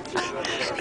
そうです。